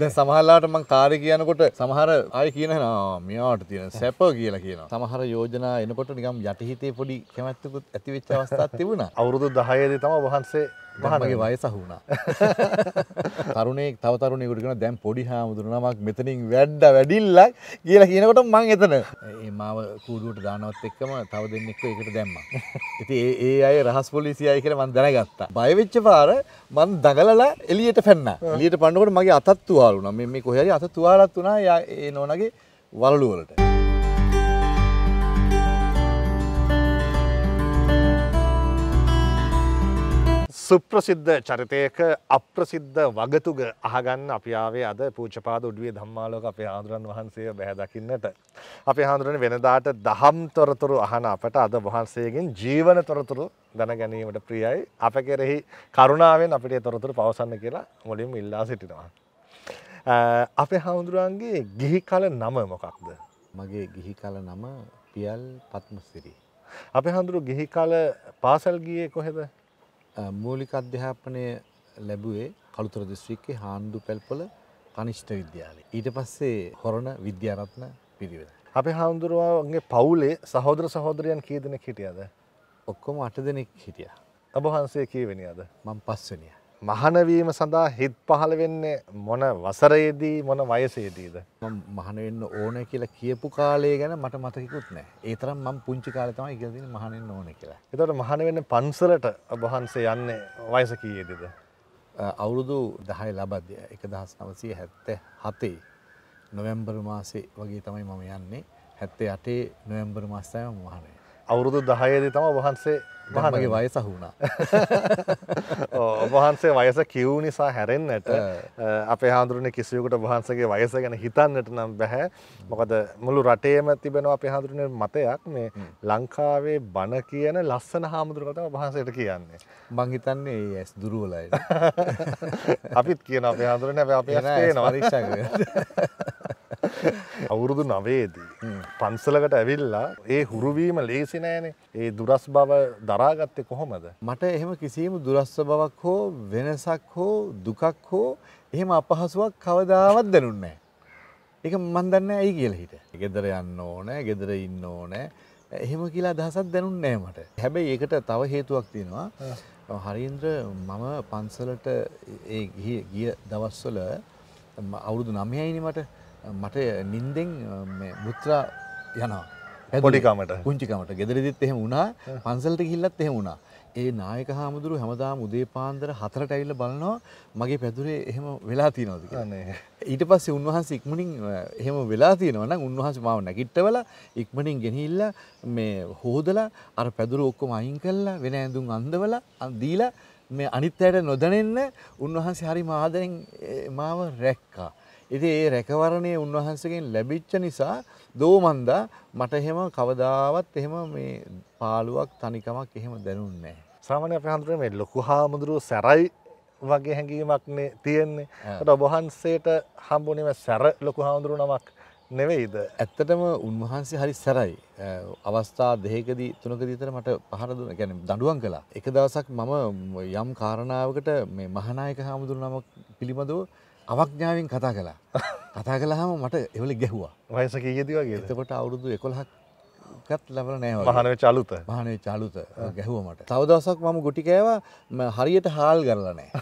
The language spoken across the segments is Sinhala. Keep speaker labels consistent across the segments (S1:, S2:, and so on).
S1: දැන් සමහරලාට මං කාර්ය කියනකොට සමහර අය කියනවා මෙයාට තියෙන සැප කියලා කියනවා. සමහර යෝජනා එනකොට නිකම් යටිහිතේ පොඩි කැමැත්තකුත් ඇති වෙච්ච අවස්ථාවක් තිබුණා.
S2: අවුරුදු 10 දී තමයි වහන්සේ
S1: මගේ වයස අහුණා. තරුණයෙක් තව තරුණයෙකුට කියනවා දැන් පොඩි හාමුදුරුවෝ නමක් මෙතනින් වැඩ වැඩිල්ලක් කියලා කියනකොට මං එතන. ඒ මාව කූඩුවට දානවත් එක්කම තව දෙන්නෙක්ව ඒකට දැම්මා. ඉතින් ඒ ඒ අය රහස් පොලිසියයි කියලා මං දැනගත්තා. බය වෙච්ච පාර මං දඟලලා එළියට පැන්නා. එළියට පන්නකොට මගේ අතත් තුවාල වුණා. මේ මේ කොහේ හරි අත තුවාලත් වුණා ඒ නෝනගේ වලලු වලට.
S2: සුප්‍රසිද්ධ චරිතයක අප්‍රසිද්ධ වගතුග අහගන්න අපි ආවේ අද පූජපාද උඩුවේ ධම්මාලෝක අපේ ආඳුරන් වහන්සේ බැහැ දකින්නට. අපේ ආඳුරනේ වෙනදාට දහම් තොරතුරු අහන අපට අද වහන්සේගෙන් ජීවන තොරතුරු දැන ගැනීමට ප්‍රියයි. අප කෙරෙහි කරුණාවෙන් අපිට තොරතුරු පවසන්න කියලා මුලින්ම ඉල්ලා සිටිනවා. අපේ හාමුදුරුවන්ගේ ගිහි කල නම මොකක්ද?
S1: මගේ ගිහි කල නම පියල් පත්මසිරි.
S2: අපේ හාමුදුරු ගිහි කල පාසල් ගියේ කොහෙද?
S1: මූලික අධ්‍යාපනය ලැබුවේ කළුතර දිස්ත්‍රික්කේ හාන්දු පැල්පොල කනිෂ්ඨ විද්‍යාලය. ඊට පස්සේ හොරණ විද්‍යාරත්න පිරිවෙල.
S2: අපේ හාමුදුරුවන්ගේ පවුලේ සහෝදර සහෝදරයන් කී දෙනෙක් හිටියද?
S1: ඔක්කොම අට දෙනෙක් හිටියා.
S2: ඔබ වහන්සේ කීවෙනියද?
S1: මම පස්වෙනියා.
S2: මහනවීම සඳහා හිත් පහළ වෙන්නේ මොන වසරයේදී මොන වයසේදීද?
S1: මම මහන වෙන්න ඕන කියලා කියපු කාලය ගැන මට මතකකුත් නැහැ. ඒ තරම් මම පුංචි කාලේ තමයි කියලා තියෙන්නේ මහන වෙන්න ඕන කියලා.
S2: එතකොට මහන වෙන්න පන්සලට ඔබ වහන්සේ යන්නේ වයස කීයේදද?
S1: අවුරුදු 10 ලබද්දී 1977 නොවැම්බර් මාසේ වගේ තමයි මම යන්නේ. 78 නොවැම්බර් මාසයේ මම මහන.
S2: අවුරුදු 10 දී තමයි වහන්සේ
S1: මගේ වයස අහුණා.
S2: ඔබහන්සේ වයස කිව් නිසා හැරෙන්න්නට අපේ හාදුරන කිසියකුට වහන්සගේ වයස ගැන හිතන්නට නම් බැහැ මොකද මුළු රටේම තිබෙන අපේ හාදුරන මතයක් මේ ලංකාවේ බණ කියන ලස්සන හාමුදුරකතම වහන්සට කියන්නේ.
S1: මංහිතන්නේ ඇස් දුරුවලයි.
S2: අපිත් කියන අපේ හාදුරන අප නවරීක්ෂ. අවුරුදු නවේදී. පන්සලකට ඇවිල්ලා ඒ හුරුවීම ලේසි නෑනේ ඒ දුරස් බව දරාගත්තේ කොහොමද.
S1: මට එහෙම කිසිීම දුරස්ස බවක් හෝ වෙනසක් හෝ දුකක් හෝ එහෙම අපහසුවක් කවදාවත් දැනුන්නෑ. එක මන්දන්න ඇයි කියල හිට. ගෙදර යන්න ඕනෑ ගෙදර ඉන්න ඕනෑ එහෙම කියලා දහසත් දැනුන්නෑ මට. හැබැයි ඒකට තව හේතුවක් තියෙනවා. හරීන්ද්‍ර මම පන්සලට ගිය දවස්වල අවුරුදු නමයයිනි මට මට නින්දෙන් මුත්‍රා යනවා.
S2: පොඩිකමට.
S1: පුංචිකමට ගෙදරදිත් එහෙම වුණා. පන්සල්ට ගිහිල්ලත් එහෙම වුණා. ඒ නායක හාමුදුරු හැමදාම උදේ පාන්දර හතරට ඇවිල්ලා බලනවා. මගේ පැදුරේ එහෙම වෙලා තියෙනවද කියලා. ඊට පස්සේ උන්වහන්සේ ඉක්මනින් එහෙම වෙලා තියෙනවා නම් උන්වහන්සේ මාව නැගිට්ටවලා ඉක්මනින් ගෙනහිල්ලා මේ හොදලා අර පැදුර ඔක්කොම අයින් කළා. වෙන ඇඳුම් අඳවලා දීලා මේ අනිත් අයට නොදැනෙන්න උන්වහන්සේ හරි ආදරෙන් මාව රැක්කා. ඉතින් ඒ රැකවරණය උන්වහන්සේගෙන් ලැබිච්ච නිසා දෝමන්දා මට එහෙම කවදාවත් එහෙම මේ පාළුවක් තනිකමක් එහෙම දැනුන්නේ නැහැ.
S2: සාමාන්‍ය අපේ හන්දරේ මේ ලොකු හාමුදුරුව සැරයි වගේ හැඟීමක්නේ තියෙන්නේ. ඒකට ඔබ වහන්සේට හම්බුනේම සැර ලොකු හාමුදුරුව නමක් නෙවෙයිද?
S1: ඇත්තටම උන්වහන්සේ හරි සැරයි. අවස්ථා දෙකකදී තුනකදී විතර මට පහර දුන්නා. කියන්නේ දඬුවම් කළා. එක දවසක් මම යම් කාරණාවකට මේ මහානායක හාමුදුරුව නමක් පිළිබඳව අවඥාවෙන් කතා කළා. කතා කළාම මට එවල ගැහුවා.
S2: වයස කීයේදී වගේ?
S1: එතකොට අවුරුදු 11ක්වත් ලැබලා නැහැ වගේ.
S2: මහාන වෙච්ච අලුත.
S1: මහාන වෙච්ච අලුත ගැහුවා මට. තව දවසක් මම ගුටි කෑවා හරියට හාල් ගරලා නැහැ.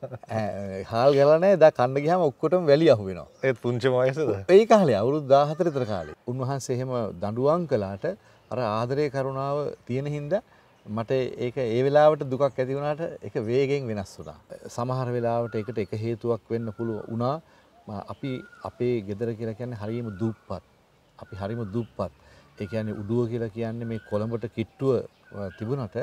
S1: හාල් ගරලා නැහැ. දා කන්න ගියාම ඔක්කොටම වැලි අහු වෙනවා.
S2: ඒත් පුංචි වයසද?
S1: ඒ කාලේ අවුරුදු 14 විතර කාලේ. උන්වහන්සේ එහෙම දඬුවම් කළාට අර ආදරේ කරුණාව තියෙන හින්දා මට ඒක ඒ වෙලාවට දුකක් ඇති වුණාට ඒක වේගෙන් වෙනස් වුණා. සමහර වෙලාවට ඒකට එක හේතුවක් වෙන්න පුළුවන් වුණා. අපි අපේ ගෙදර කියලා කියන්නේ හරියම දුප්පත්. අපි හරිම දුප්පත්. ඒ කියන්නේ උඩුව කියලා කියන්නේ මේ කොළඹට කිට්ටුව තිබුණට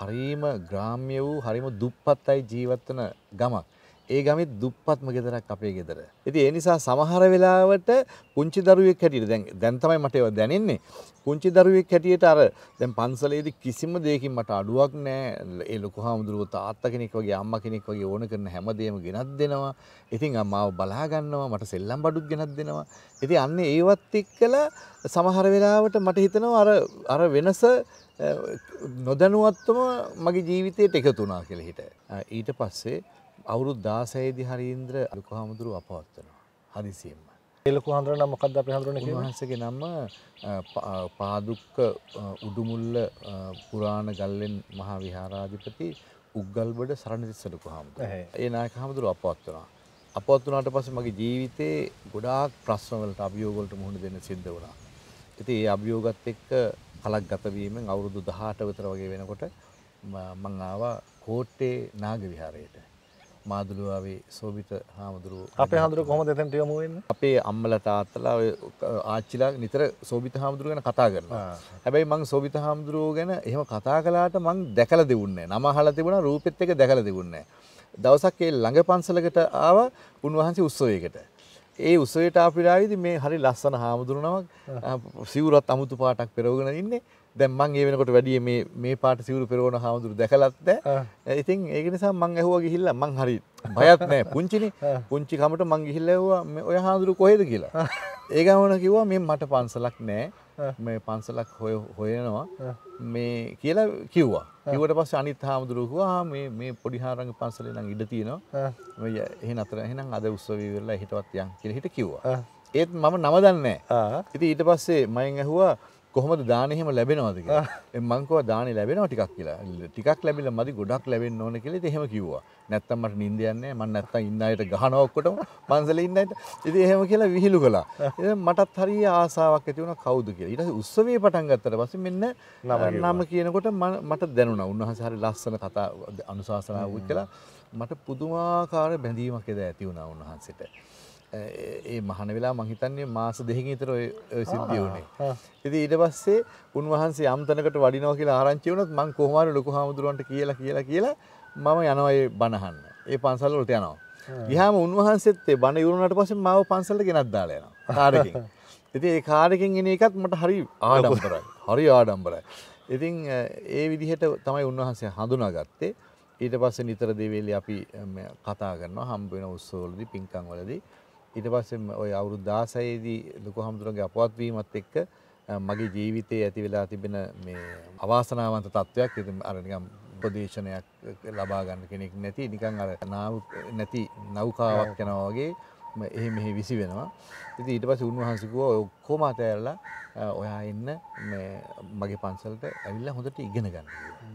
S1: හරිම ග්‍රාම්‍ය වූ හරිම දුප්පත් අය ජීවත් වෙන ගමක්. ඒ ගමෙත් දුප්පත්ම ගෙදරක් අපේ ගෙදර. ඉතින් ඒ නිසා සමහර වෙලාවට පුංචි දරුවෙක් හැටියට දැන් දැන් තමයි මට ඒවා දැනෙන්නේ. පුංචි දරුවෙක් හැටියට අර දැන් පන්සලේදී කිසිම දෙයකින් මට අඩුවක් නැහැ. ඒ ලොකු හාමුදුරුවෝ තාත්තා කෙනෙක් වගේ අම්මා කෙනෙක් වගේ ඕන කරන හැමදේම ගෙනත් දෙනවා. ඉතින් මාව බලා ගන්නවා මට සෙල්ලම් බඩුත් ගෙනත් දෙනවා. ඉතින් අන්න ඒවත් එක්කලා සමහර වෙලාවට මට හිතෙනවා අර අර වෙනස නොදැනුවත්වම මගේ ජීවිතයට එකතු වුණා කියලා හිට. ඊට පස්සේ අවුරුදු 16 හරීන්ද්‍ර ලොකු හාමුදුරුව අපවත්වනවා. හදිසියෙන්ම.
S2: එලකු හඳුරන මොකක්ද අපි හඳුරන කිව්වේ?
S1: උන්වහන්සේගේ නම පාදුක්ක උඩුමුල්ල පුරාණ ගල්ලෙන් මහා විහාරාධිපති උග්ගල්බඩ සරණතිස්ස ලොකු හාමුදුරුවෝ. ඒ නායක හාමුදුරුවෝ අපවත් වුණා. අපවත් වුණාට පස්සේ මගේ ජීවිතේ ගොඩාක් ප්‍රශ්න වලට අභියෝග වලට මුහුණ දෙන්න සිද්ධ වුණා. ඉතින් ඒ අභියෝගත් එක්ක කලක් ගත වීමෙන් අවුරුදු 18 විතර වගේ වෙනකොට ම- මං ආවා කෝට්ටේ නාග විහාරයට. මාදුළුවාවේ සෝබිත හාමුදුරුවෝ
S2: අපේ හඳුර කොහොමද එතනට යමු වෙන්නේ?
S1: අපේ අම්මල තාත්තලා ඔය ආච්චිලා නිතර සෝබිත හාමුදුරුව ගැන කතා කරනවා. හැබැයි මං සෝබිත හාමුදුරුව ගැන එහෙම කතා කළාට මං දැකලා දෙවුන්නේ නැහැ. නම අහලා තිබුණා රූපෙත් එක දැකලා දෙවුන්නේ නැහැ. දවසක් ඒ ළඟ පන්සලකට ආවා උන්වහන්සේ උත්සවයකට. ඒ උත්සවයට ආපු වෙලාවේදී මේ හරි ලස්සන හාමුදුරුවනමක් සිවුරත් අමුතු පාටක් පෙරවගෙන ඉන්නේ. දැන් මං ඒ වෙනකොට වැඩි මේ මේ පාට සිවුරු පෙරවන හාමුදුරු දැකලත් නැහැ. ඉතින් ඒක නිසා මං ඇහුවා ගිහිල්ලා මං හරි බයත් නැහැ. පුංචිනේ. පුංචි කමට මං ගිහිල්ලා ඇහුවා මේ ඔය හාමුදුරු කොහෙද කියලා. ඒ ගමන කිව්වා මේ මට පන්සලක් නැහැ. මේ පන්සලක් හොය හොයනවා. මේ කියලා කිව්වා. කිව්වට පස්සේ අනිත් හාමුදුරුවෝ කිව්වා "ආ, මේ මේ පොඩි හාරංග පන්සලේ නම් ඉඩ තියෙනවා. මේ එහෙ නතර එහෙනම් අද උත්සවය ඉවරලා හිටවත් යන් කියලා හිට කිව්වා. ඒත් මම නම දන්නේ නැහැ. ඉතින් ඊට පස්සේ මයෙන් ඇහුවා කොහොමද දාන එහෙම ලැබෙනවද කියලා. මං කිව්වා දානේ ලැබෙනවා ටිකක් කියලා. ටිකක් ලැබිලා මදි ගොඩක් ලැබෙන්න ඕන කියලා ඉතින් එහෙම කිව්වා. නැත්තම් මට නිින්ද යන්නේ නැහැ. මං නැත්තම් ඉන්න අයට ගහනවා ඔක්කොටම පන්සලේ ඉන්න අයට. ඉතින් එහෙම කියලා විහිළු කළා. ඉතින් මටත් හරිය ආසාවක් ඇති වුණා කවුද කියලා. ඊට පස්සේ උත්සවයේ පටන් ගත්තට පස්සේ මෙන්න නම කියනකොට මට දැනුණා. උන්වහන්සේ හරි ලස්සන කතා අනුශාසනාවකුත් කළා. මට පුදුමාකාර බැඳීමක් එදා ඇති වුණා උන්වහන්සේට. ඒ මහන වෙලා මං හිතන්නේ මාස දෙකකින් විතර ඔය සිද්ධිය වුණේ. ඉතින් ඊට පස්සේ උන්වහන්සේ යම් තැනකට වඩිනවා කියලා ආරංචි වුණොත් මං කොහොම හරි ලොකු හාමුදුරුවන්ට කියලා කියලා කියලා මම යනවා ඒ බණ අහන්න. ඒ පන්සල් වලට යනවා. ගියාම උන්වහන්සේත් ඒ බණ ඉවරුණාට පස්සේ මාව පන්සලට ගෙනත් දාලා යනවා. කාරකින්. ඉතින් ඒ කාරකින් එන එකත් මට හරි ආඩම්බරයි. හරි ආඩම්බරයි. ඉතින් ඒ විදිහට තමයි උන්වහන්සේ හඳුනාගත්තේ. ඊට පස්සේ නිතර දෙවේලේ අපි කතා කරනවා හම්බ වෙන උත්සවවලදී පින්කම් වලදී. ඊට පස්සේ ඔය අවුරුදු 16 දී ලොකු හමුදුරගේ අපවත් වීමත් එක්ක මගේ ජීවිතයේ ඇති වෙලා තිබෙන මේ අවාසනාවන්ත තත්වයක් ඉතින් අර නිකන් උපදේශනයක් ලබා ගන්න කෙනෙක් නැති නිකන් අර නැති නෞකාවක් යනවා වගේ එහෙ මෙහෙ විසි වෙනවා. ඉතින් ඊට පස්සේ උන්වහන්සේ කිව්වා ඔය ඔක්කොම අතෑරලා අ, ඔයා එන්න මේ මගේ පන්සලට ඇවිල්ලා හොඳට ඉගෙන ගන්න.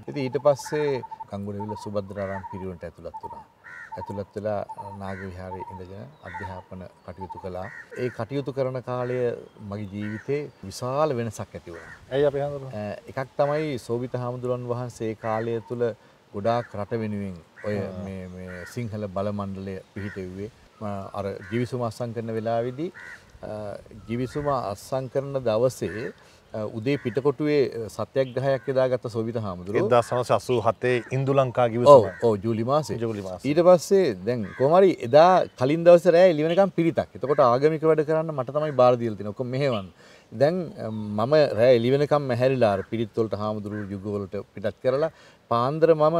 S1: ඉතින් ඊට පස්සේ ගංගුඩවිල සුබද්‍රාරාම පිරිවෙනට ඇතුළත් වුණා. ඇතුළත් වෙලා නාග විහාරයේ ඉඳගෙන අධ්‍යාපන කටයුතු කළා. ඒ කටයුතු කරන කාලය මගේ ජීවිතේ විශාල වෙනසක් ඇති වුණා.
S2: ඇයි අපි හඳුරන?
S1: අ, එකක් තමයි සෝබිත හාමුදුරන් වහන්සේ කාලය තුළ ගොඩාක් රට වෙනුවෙන් ඔය මේ මේ සිංහල බල මණ්ඩලය පිහිටෙව්වේ අර ගිවිසුම අත්සන් කරන වෙලාවේදී අ, ගිවිසුම අත්සන් කරන දවසේ උදේ පිටකොටුවේ සත්‍යග්‍රහයක් යදාගත්ත සෝබිත හාමුදුරුවෝ
S2: 1987 ඉන්දු ලංකා
S1: ඔව්
S2: ගිවිසුම.
S1: ඔව් ජූලි මාසේ
S2: ජූලි මාසේ.
S1: ඊට පස්සේ දැන් කොහමරි එදා කලින් දවසේ රෑ එළි වෙනකම් පිරිතක්. එතකොට ආගමික වැඩ කරන්න මට තමයි බාර දීලා තියෙන්නේ. ඔක්කොම මෙහෙවන්න. දැන් මම රෑ එළි වෙනකම් මැහැරිලා අර පිරිත් වලට හාමුදුරු යුග වලට පිටත් කරලා පාන්දර මම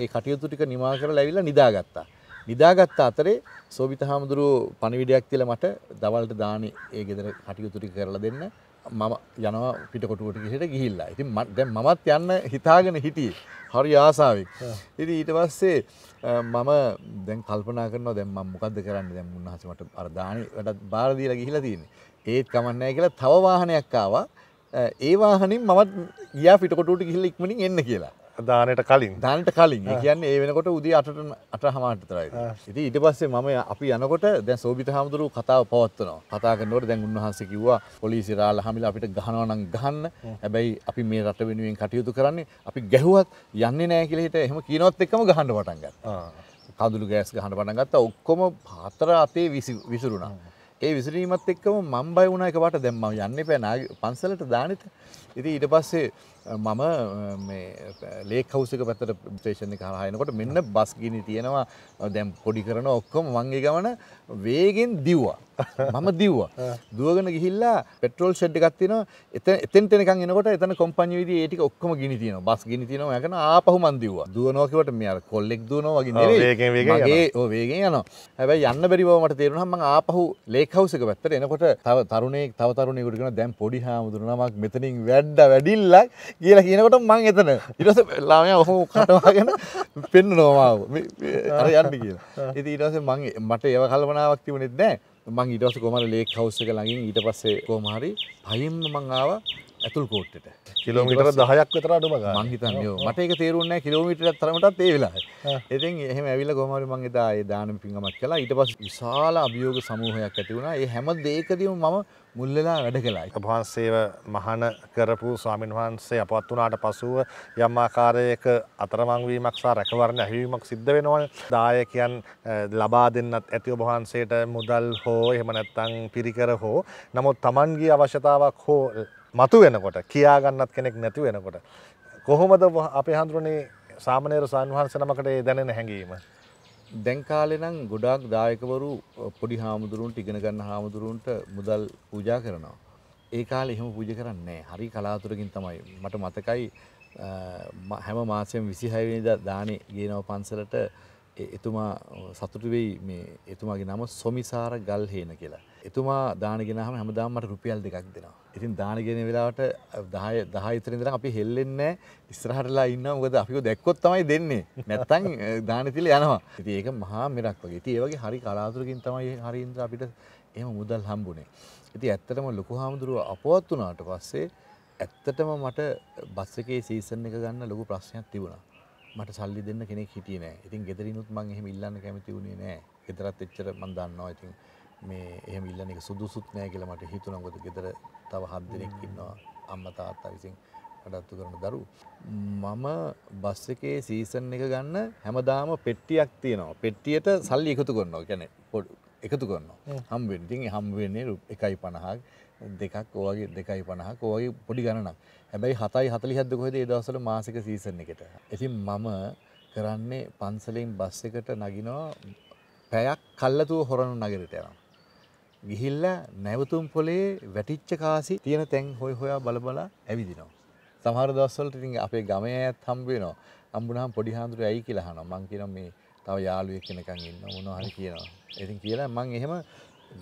S1: ඒ කටයුතු ටික නිමා කරලා ඇවිල්ලා නිදාගත්තා. නිදාගත්ත අතරේ සෝබිත හාමුදුරුවෝ පණිවිඩයක් තියලා මට දවල්ට දානි ඒ ගෙදර කටයුතු ටික කරලා දෙන්න මම යනවා පිටකොටුවට ගිහිට ගිහිල්ලා. ඉතින් දැන් මමත් යන්න හිතාගෙන හිටියේ. හරි ආසාවෙන්. ඉතින් ඊට පස්සේ මම දැන් කල්පනා කරනවා දැන් මම මොකද්ද කරන්නේ දැන් මුන්නහස මට අර දානි වැඩත් බාර දීලා ගිහිලා තියෙන්නේ. ඒත් කමන්නේ නැහැ කියලා තව වාහනයක් ආවා. ඒ වාහනින් මමත් ගියා පිටකොටුවට ගිහිල්ලා ඉක්මනින් එන්න කියලා.
S2: දානයට කලින්.
S1: දානට කලින් කියන්නේ ඒ වෙනකොට උදේ 8ට 8 හමාරට විතරයි. ඉතින් ඊට පස්සේ මම අපි යනකොට දැන් සෝබිත හාමුදුරුවෝ කතාව පවත්වනවා. කතා කරනකොට දැන් උන්වහන්සේ කිව්වා පොලිසිය රාලා හැමිලා අපිට ගහනවා නම් ගහන්න. හැබැයි අපි මේ රට වෙනුවෙන් කටයුතු කරන්නේ අපි ගැහුවත් යන්නේ නැහැ කියලා හිට එහෙම කියනවත් එක්කම ගහන්න පටන් ගත්තා.
S2: ආ.
S1: කඳුළු ගෑස් ගහන්න පටන් ගත්තා. ඔක්කොම හතර අතේ විසි- විසිරුණා. ඒ විසිරීමත් එක්කම මම බය වුණා එකපාරට දැන් මම යන්න එපා නාග පන්සලට දානෙට. ඉතින් ඊට පස්සේ මම අ, මේ ලේක් හවුස් එක පැත්තට ස්ටේෂන් එක හරහා එනකොට මෙන්න බස් ගිනි තියෙනවා. දැන් පොඩි කරන ඔක්කොම මං ඒ ගමන වේගෙන් දිව්වා. මම දිව්වා. දුවගෙන ගිහිල්ලා පෙට්‍රෝල් ෂෙඩ් එකක් තියෙනවා. එතන එතෙන්ට එනකන් එනකොට එතන කොම්පැනි විදිහේ ඒ ටික ඔක්කොම ගිනි තියෙනවා. බස් ගිනි තියෙනවා. යකන ආපහු මං දිව්වා. දුවනවා කිව්වට මේ අර කොල්ලෙක් දුවනවා වගේ නෙවෙයි.
S2: වේගෙන් වේගෙන්
S1: මගේ ඔව් වේගෙන් යනවා. හැබැයි යන්න බැරි බව මට තේරුණා මම ආපහු ලේක් හවුස් එක පැත්තට එනකොට තව තරුණයෙක් තව තරුණයෙකුට කියනවා දැන් පොඩි හාමුදුරුවෝ නමක් මෙතනින් වැඩ වැඩිල්ලක් කියලා කියනකොට මං එතන ඉරස ලාමය ඔහු කටවාගෙන පෙන්න්න නොමාව අර යන්න කියලා. ඉති ඉටස මං මට ඒව කල්පනාවක් තිබුණෙත් නෑ. මං ඉටස කොමර ලේක් හවස්ස එක ළඟින් ඊට පස්සේ කෝමහරි පයිම්ම මං ආව. ඇතුල් කෝට්ටට
S2: කිලෝමිටර දහයක් විතර අඩුම ගාන.
S1: මං හිතන්නේ ඔව්. මට ඒක තේරුන්නේ තරමටත් ඒ වෙලාවේ. ඉතින් එහෙම ඇවිල්ලා කොහොම හරි මං එදා ඒ දාන පිංගමක් කළා. ඊට පස්සේ විශාල අභියෝග සමූහයක් ඇති වුණා. ඒ හැම දෙයකදීම මම මුල් වෙලා වැඩ.
S2: ඔබ වහන්සේව මහන කරපු ස්වාමින් වහන්සේ අපවත් වුණාට පසුව යම් ආකාරයක අතරමංවීමක් සහ රැකවරණ ඇහිවීමක් සිද්ධ වෙනවනේ. දායකයන් ලබා දෙන්නත් ඇති ඔබ වහන්සේට මුදල් හෝ එහෙම නැත්නම් පිරිකර හෝ. නමුත් Tamanගේ අවශ්‍යතාවක් හෝ මතු වෙනකොට කියා ගන්නත් කෙනෙක් නැති වෙනකොට කොහොමද ඔබ අපේ හඳුරන්නේ සාමනීර ස්වාමීන් වහන්සේ නමකට ඒ දැනෙන හැඟීම?
S1: දැන් කාලේ නම් ගොඩාක් දායකවරු පොඩි හාමුදුරුවන්ට ඉගෙන ගන්න හාමුදුරුවන්ට මුදල් පූජා කරනවා. ඒ කාලේ එහෙම පූජා කරන්නේ නැහැ. හරි කලාතුරකින් තමයි. මට මතකයි අ, ම- හැම මාසෙම 26 වෙනිදා දානේ ගේනවා පන්සලට එ- එතුමා සතුටු වෙයි මේ එතුමාගේ නම සොමිසාර ගල්හේන කියලා. එතුමා දාන ගෙනාම හැමදාම මට රුපියල් දෙකක් දෙනවා. ඉතින් දාන ගෙන වෙලාවට 10 10 විතර ඉඳලා අපි හෙල්ලෙන්නේ. ඉස්සරහටලා ඉන්නවා. මොකද අපිව දැක්කොත් තමයි දෙන්නේ. නැත්තම් දාන තියලා යනවා. ඉතින් ඒක මහා මෙරක් වගේ. ඉතින් ඒ වගේ හරි කලාතුරකින් තමයි හරින්ද්‍ර අපිට එහෙම මුදල් හම්බුනේ. ඉතින් ඇත්තටම ලොකු හාමුදුරුව අපවත් වුණාට පස්සේ ඇත්තටම මට බස් එකේ සීසන් එක ගන්න ලොකු ප්‍රශ්නයක් තිබුණා. මට සල්ලි දෙන්න කෙනෙක් හිටියේ නෑ. ඉතින් ගෙදරිනුත් මං එහෙම ඉල්ලන්න කැමති වුණේ නෑ. ගෙදරත් එච්චර මං දන්නවා. ඉතින් මේ එහෙම ඉල්ලන එක සුදුසුත් නෑ කියලා මට හිතුණා. මොකද ගෙදර තව හත් දෙනෙක් ඉන්නවා. අම්මා තාත්තා විසින් කටයුතු කරන දරුවෝ. මම බස් එකේ සීසන් එක ගන්න හැමදාම පෙට්ටියක් තියෙනවා. පෙට්ටියට සල්ලි එකතු කරනවා. කියන්නේ පොඩි එකතු කරනවා. හම්බ වෙන්නේ. ඉතින් ඒ හම්බ වෙන්නේ රු- 1.50ක් දෙකක් ඔයගේ 2.50ක් ඔයගේ පොඩි ගණනක්. හැබැයි 7.40ක්ද කොහෙද ඒ දවස්වල මාසික සීසන් එකට. ඉතින් මම කරන්නේ පන්සලෙන් බස් එකට නගිනවා පැයක් කල්ලතුව හොරණ නගරයට යනවා. ගිහිල්ලා නැවතුම් පොලේ වැටිච්ච කාසි තියෙන තැන් හොය හොයා බල බලා ඇවිදිනවා. සමහර දවස්වලට ඉතින් අපේ ගමේ අයත් හම්බ වෙනවා. හම්බුනහම පොඩි හාමුදුරුවෝ ඇයි කියලා අහනවා. මං කියනවා මේ තව යාළුවෙක් කෙනකන් ඉන්නවා මොනවා හරි කියනවා. ඉතින් කියලා මං එහෙම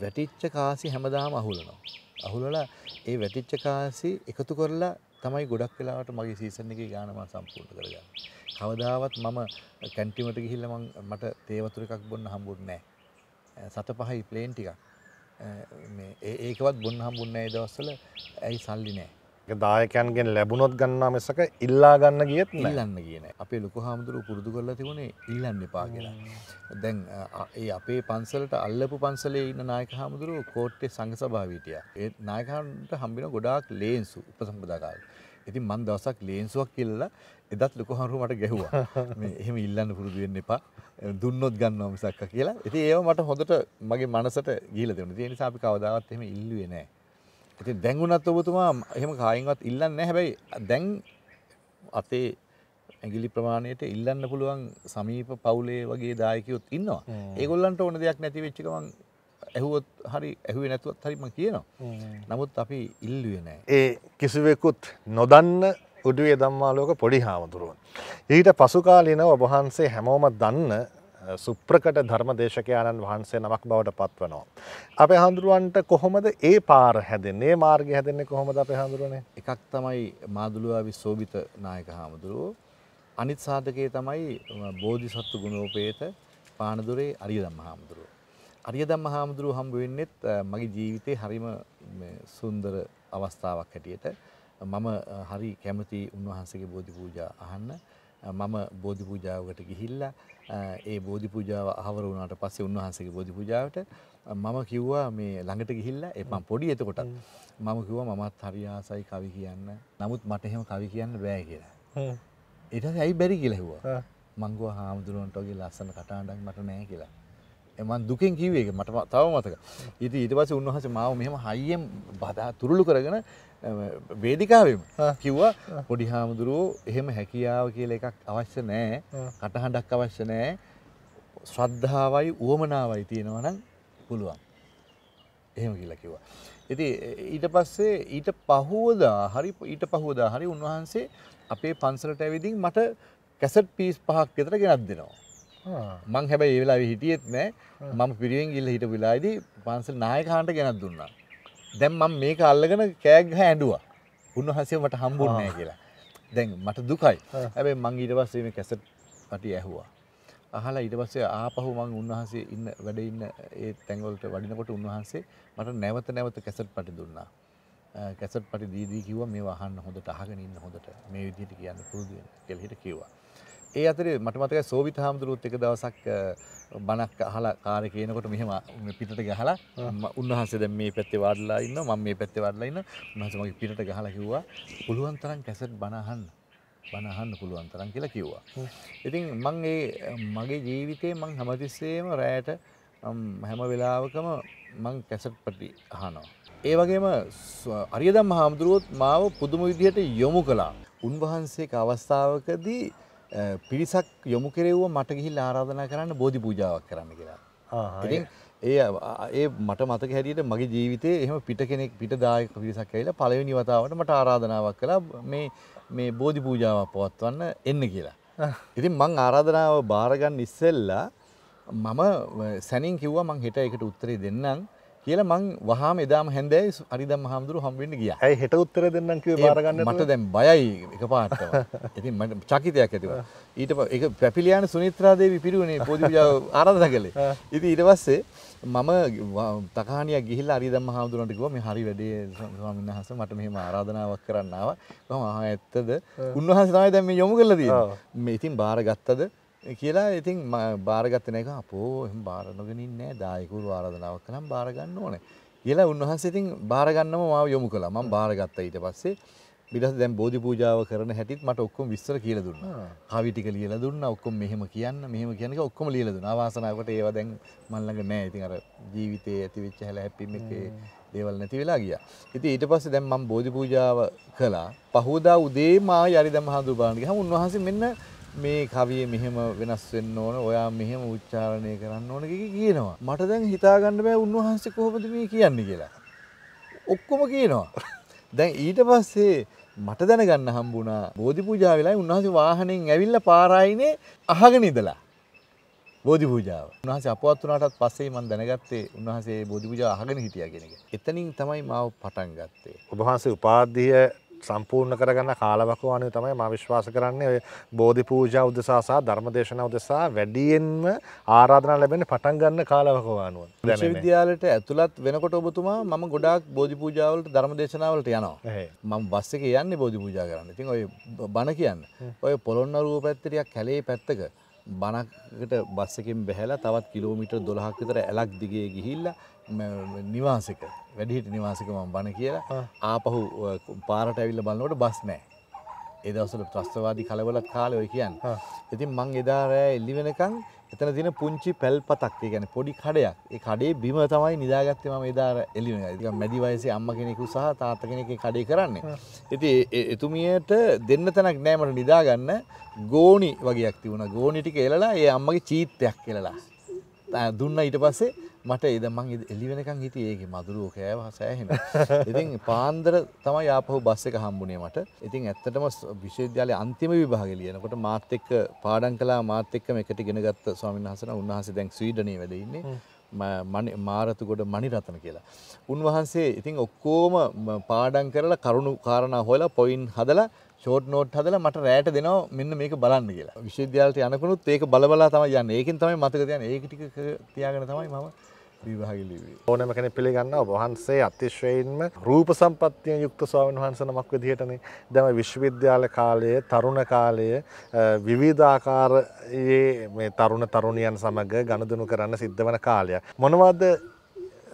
S1: වැටිච්ච කාසි හැමදාම අහුලනවා. අහුලලා ඒ වැටිච්ච කාසි එකතු කරලා තමයි ගොඩක් වෙලාවට මගේ සීසන් එකේ ගාන මම සම්පූර්ණ කරගන්නේ. කවදාවත් මම කැන්ටිමට ගිහිල්ලා මං මට තේ වතුර එකක් බොන්න හම්බුන්නේ නැහැ. සත පහයි ප්ලේන් ටිකක්. මේ ඒකවත් බොන්න හම්බුන්නේ නැහැ දවස්වල. ඇයි සල්ලි නැහැ.
S2: ඒක දායකයන්ගෙන් ලැබුණොත් ගන්නවා මිසක ඉල්ලා ගන්න ගියෙත් නෑ.
S1: ඉල්ලන්න කියන අපේ ලොකු හාමුදුරුව පුරුදු කරලා තිබුණේ ඉල්ලන්න එපා කියලා. දැන් ඒ අපේ පන්සලට අල්ලපු පන්සලේ ඉන්න නායක හාමුදුරුව කෝට්ටේ සංඝ සභාව හිටියා. ඒ නායකයන්ට හම්බෙන ගොඩාක් ලේන්සු උපසම්පදා කාලේ. ඉතින් මන් දවසක් ලේන්සුවක් කියලා එදත් ලොකු හාමුදුරුව මට ගැහුවා. මේ එහෙම ඉල්ලන්න පුරුදු වෙන්න එපා. දුන්නොත් ගන්නවා මිසක් කියලා. ඉතින් ඒව මට හොඳට මගේ මනසට ගිහිලා තිබුණා. ඒ නිසා අපි කවදාවත් එහෙම ඉල්ලුවේ නැහැ. ඉතින් දැන් වුණත් ඔබතුමා එහෙම කායින්වත් ඉල්ලන්නේ නැහැ. හැබැයි දැන් අතේ ඇගිලි ප්‍රමාණයට ඉල්ලන්න පුළුවන් සමීප පවුලේ වගේ දායකයොත් ඉන්නවා. ඒගොල්ලන්ට ඕන දෙයක් නැති වෙච්ච ගමන් ඇහුවොත් හරි ඇහුවේ නැතුවත් හරි මම කියනවා. නමුත් අපි ඉල්ලුවේ නැහැ.
S2: ඒ කිසිවෙකුත් නොදන්න උඩුවේ දම්මාලෝක පොඩි හාමුදුරුවන්. ඊට පසුකාලීනව ඔබහන්සේ හැමෝම දන්න සුප්‍රකට ධර්ම දේශකයාණන් වහන්සේ නමක් බවට පත්වනවා. අපේ හඳුරුවන්ට කොහොමද ඒ පාර හැදෙන්නේ ඒ මාර්ගය හැදෙන්නේ කොහොමද අපේ හඳුරනේ
S1: එකක් තමයි මාදුළුවාවි සෝබිත නායක හාමුදුරුවෝ. අනිත් සාධකයේ තමයි බෝධිසත්තු ගුණෝපේත පානදුරේ අරියදම්ම හාමුදුරුවෝ. අරියදම්ම හාමුදුරුවෝ හම්බ වෙන්නෙත් මගේ ජීවිතේ හරිම සුන්දර අවස්ථාවක් හැටියට මම හරි කැමති උන්වහන්සේගේ බෝධි පූජා අහන්න. මම බෝධි පූජාවකට ගිහිල්ලා ඒ බෝධි පූජාව අහවර වුණාට පස්සේ උන්වහන්සේගේ බෝධි පූජාවට මම කිව්වා මේ ළඟට ගිහිල්ලා ඒ මම පොඩි එතකොටත් මම කිව්වා මමත් හරි ආසයි කවි කියන්න. නමුත් මට එහෙම කවි කියන්න බෑ කියලා. ඊට පස්සේ ඇයි බැරි කියලා ඇහුවා. මං ගියා හාමුදුරුවන්ට වගේ ලස්සන කටහඬක් මට නැහැ කියලා. මං දුකෙන් කිව්වේ ඒක මට තව මතක. ඉතින් ඊට පස්සේ උන්වහන්සේ මාව මෙහෙම හයියෙන් බදා තුරුළු කරගෙන වේදිකාවෙම කිව්වා පොඩි හාමුදුරුවෝ එහෙම හැකියාව කියලා එකක් අවශ්‍ය නැහැ. කටහඬක් අවශ්‍ය නැහැ. ශ්‍රද්ධාවයි උවමනාවයි තියෙනවා නම් පුළුවන්. එහෙම කියලා කිව්වා. ඉතින් ඊට පස්සේ ඊට පහුවදා හරි ඊට පහුවදා හරි උන්වහන්සේ අපේ පන්සලට ඇවිදින් මට කැසට් පීස් පහක් විතර ගෙනත් දෙනවා. මං හැබැයි ඒ වෙලාවේ හිටියෙත් නෑ. මම පිරිවෙන් ගිහලා හිටපු වෙලාවේදී පන්සල් නායකයන්ට ගෙනත් දුන්නා. දැන් මම මේක අල්ලගෙන කෑග් ගහ ඇඬුවා. උන්වහන්සේ මට හම්බුන්නේ නැහැ කියලා. දැන් මට දුකයි හැබැයි මං ඊට පස්සේ මේ කැසට් පටි ඇහුවා අහලා ඊට පස්සේ ආපහු මං උන්වහන්සේ ඉන්න වැඩ ඉන්න ඒ තැන්වලට වඩිනකොට උන්වහන්සේ මට නැවත නැවත කැසට් පටි දුන්නා කැසට් පටි දී දී කිව්වා මේවා අහන්න හොඳට අහගෙන ඉන්න හොඳට මේ විදිහට කියන්න පුරුදු වෙන්න කියලා හිට කිව්වා ඒ අතරේ මට මතකයි සෝවිත හාමුදුරුවොත් එක දවසක් බණක් අහලා කාරේ කියනකොට මෙහෙම පිටට ගහලා උන්වහන්සේ දැන් මේ පැත්තේ වාඩිලා ඉන්නවා මම මේ පැත්තේ වාඩිලා ඉන්නවා උන්වහන්සේ මගේ පිටට ගහලා කිව්වා පුළුවන් තරම් කැසට් බණ අහන්න බණ අහන්න පුළුවන් තරම් කියලා කිව්වා. ඉතින් මම ඒ මගේ ජීවිතේ මම හැමතිස්සෙම රැයට හැම වෙලාවකම මං කැසට් පටි අහනවා. ඒ වගේම අරියදම් හාමුදුරුවොත් මාව පුදුම විදිහට යොමු කළා. උන්වහන්සේක අවස්ථාවකදී පිරිසක් යොමු කෙරෙව්ව මට ගිහිල්ලා ආරාධනා කරන්න බෝධි පූජාවක් කරන්න කියලා. ඉතින් ඒ ඒ මට මතක හැටියට මගේ ජීවිතේ එහෙම පිට කෙනෙක් පිට දායක පිරිසක් ඇවිල්ලා පළවෙනි වතාවට මට ආරාධනාවක් කළා මේ මේ බෝධි පූජාවක් පවත්වන්න එන්න කියලා. ඉතින් මං ආරාධනාව බාරගන්න ඉස්සෙල්ලා මම සැනින් කිව්වා මං හෙට එකට උත්තරේ දෙන්නම් කියලා මං වහාම එදාම හැන්දෑයි හරිදම් හාමුදුරු හම්බෙන්න ගියා.
S2: ඇයි හෙට උත්තර දෙන්නම් කිව්වේ බාරගන්න
S1: මට දැන් බයයි එකපාරටම. ඉතින් මට චකිතයක් ඇතිවා. ඊට ඒක පැපිලියාන සුනිත්‍රා දේවි පිරුණේ පොදි පූජාව ආරාධනා කළේ. ඉතින් ඊට පස්සේ මම තකහනියක් ගිහිල්ලා හරිදම් හාමුදුරන්ට කිව්වා මේ හරි වැඩේ ස්වාමීන් වහන්සේ මට මෙහෙම ආරාධනාවක් කරන්න ආවා. කොහොම ආ ඇත්තද? උන්වහන්සේ තමයි දැන් මේ යොමු කරලා තියෙන්නේ. මේ ඉතින් බාරගත්තද? කියලා ඉතින් බාරගත්ත නෑක අපෝ එහම බාරනගෙන නෑ දායකුරු ආරධනාවක් කනම් බාරගන්න ඕන කියලා උන්වහන්සේ ඉතින් බාරගන්නම මාව යොමු කළා මම බාරගත්ත ඊට පස්සේ බිඩස් දැන් බෝධි පූජාව කරන හැටිත් මට ඔක්කොම විස්තර කියලා දුන්නා. කවි ටික ලියලා දුන්නා. ඔක්කොම මෙහෙම කියන්න, මෙහෙම කියන එක ඔක්කොම ලියලා දුන්නා. අවාසනාවකට ඒවා දැන් මන් ළඟ නැහැ. ඉතින් අර ජීවිතයේ ඇති වෙච්ච හැල හැප්පීම් එකේ දේවල් නැති වෙලා ගියා. ඉතින් ඊට පස්සේ දැන් මම බෝධි පූජාව කළා. පහෝදා උදේ මා යරිදම හඳු බලන්න ගියාම උන්වහන්සේ මෙන්න මේ කවිය මෙහෙම වෙනස් වෙන්න ඕන ඔයා මෙහෙම උච්චාරණය කරන්න ඕන කියනවා. මට දැන් හිතාගන්න බෑ උන්වහන්සේ කොහොමද මේ කියන්නේ කියලා. ඔක්කොම කියනවා. දැන් ඊට පස්සේ මට දැනගන්න හම්බුණා බෝධි පූජා වෙලාවේ උන්වහන්සේ වාහනෙන් ඇවිල්ලා පාරායිනේ අහගෙන ඉඳලා. බෝධි පූජාව. උන්වහන්සේ අපවත් වුණාටත් පස්සේ මම දැනගත්තේ උන්වහන්සේ බෝධි පූජාව අහගෙන හිටියා කියන එක. එතනින් තමයි මාව පටන් ගත්තේ.
S2: ඔබ වහන්සේ උපාධිය සම්පූර්ණ කරගන්න කාලවකවානුව තමයි මා විශ්වාස කරන්නේ ඔය බෝධි පූජා උදෙසා සහ ධර්මදේශනා උදෙසා වැඩියෙන්ම ආරාධනා ලැබෙන්නේ පටන් ගන්න කාලවකවානුව.
S1: විශ්වවිද්‍යාලයට ඇතුළත් වෙනකොට ඔබතුමා මම ගොඩාක් බෝධි පූජාවලට ධර්මදේශනාවලට යනවා. මම බස් එකේ යන්නේ බෝධි පූජා කරන්න. ඉතින් ඔය බණ කියන්න. ඔය පොළොන්නරුව පැත්තට කැලේ පැත්තක බණකට බස් එකෙන් බැහැලා තවත් කිලෝමීටර් 12ක් විතර ඇලක් දිගේ ගිහිල්ලා නිවාසික වැඩිහිට නිවාසික මම බණ කියලා ආපහු පාරට ඇවිල්ලා බලනකොට බස් නැහැ. ඒ දවස්වල ත්‍රස්තවාදී කලබලත් කාලේ ඔය කියන්නේ. ඉතින් මං එදා රෑ එළි වෙනකන් එතන තියෙන පුංචි පැල්පතක් ඒ කියන්නේ පොඩි කඩයක්. ඒ කඩේ බිම තමයි නිදාගත්තේ මම එදා එළි වෙනකන්. ඉතින් මැදි වයසේ අම්මා කෙනෙකු සහ තාත්තා කෙනෙක් කඩේ කරන්නේ. ඉතින් එතුමියට දෙන්න තැනක් නැහැ මට නිදාගන්න. ගෝණි වගේක් තිබුණා. ගෝණි ටික එලලා ඒ අම්මගේ චීත්තයක් එලලා. දුන්නා ඊට පස්සේ මට එද මං එලි වෙනකන් හිටියේ ඒකේ මදුරුව කෑව සෑහෙන. ඉතින් පාන්දර තමයි ආපහු බස් එක හම්බුනේ මට. ඉතින් ඇත්තටම විශ්වවිද්‍යාලයේ අන්තිම විභාගෙ ලියනකොට මාත් එක්ක පාඩම් කළා මාත් එක්කම එකට ඉගෙන ගත්ත ස්වාමීන් වහන්සේලා උන්වහන්සේ දැන් ස්වීඩනයේ වැඩ ඉන්නේ. මාරතුගොඩ මණිරතන කියලා. උන්වහන්සේ ඉතින් ඔක්කොම පාඩම් කරලා කරුණු කාරණා හොයලා පොයින්ට් හදලා ෂෝට් නෝට් හදලා මට රෑට දෙනවා මෙන්න මේක බලන්න කියලා. විශ්වවිද්‍යාලයට යනකොනුත් ඒක බල බලා තමයි යන්නේ. ඒකෙන් තමයි මතක තියන්නේ. ඒක ටික තියාගෙන තමයි මම විභාගලිවේ
S2: ඕනම කෙනෙ පිළිගන්න වහන්සේ අතිශ්වයෙන්ම රූප සම්පත්තිය යුක්ත ස්වාමන් වහන්ස නමක් විදිහටනේ දැම විශ්වවිද්‍යාල කාලය තරුණ කාලය විවිධාකාරයේ මේ තරුණ තරුණියන් සමඟ ගණදනු කරන්න සිද්ධ වන කාලය. මොනවද